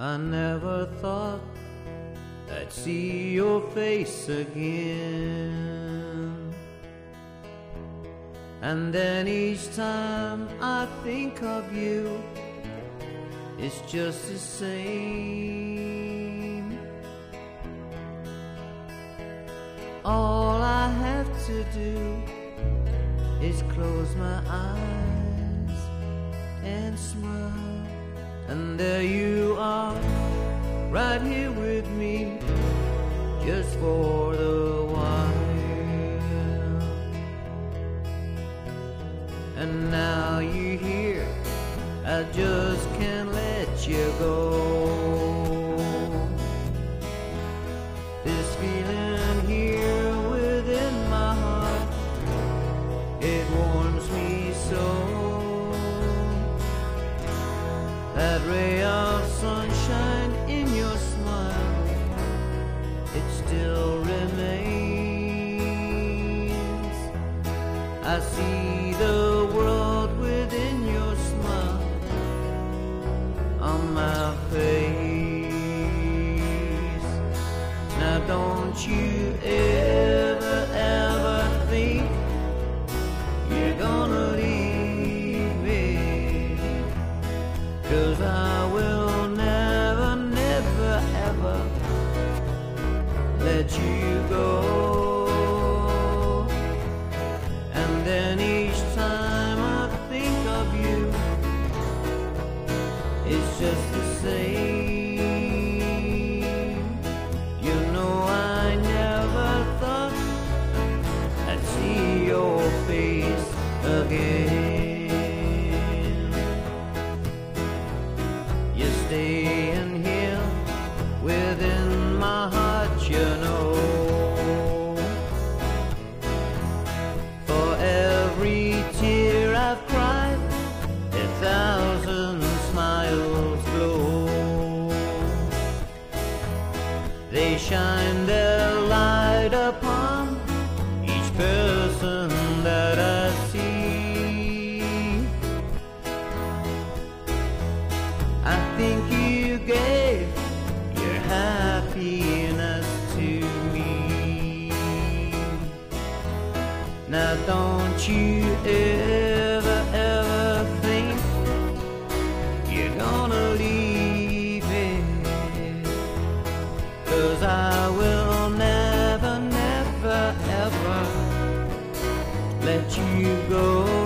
I never thought I'd see your face again. And then each time I think of you, it's just the same. All I have to do is close my eyes and smile. And there you are, right here with me, just for the while. And now you're here, I just can't let you go. That ray of sunshine in your smile, it still remains. I see the world within your smile on my face. Now don't you ever, you go. And then each time I think of you, it's just the same. You know, I never thought I'd see your face again. You're staying here within They shine their light upon each person that I see. I think you gave your happiness to me. Now don't you Cause I will never, never, ever let you go.